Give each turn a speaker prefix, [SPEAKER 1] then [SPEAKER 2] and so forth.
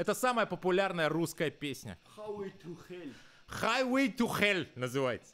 [SPEAKER 1] Это самая популярная русская песня.
[SPEAKER 2] Highway to Hell.
[SPEAKER 1] Highway to Hell называется.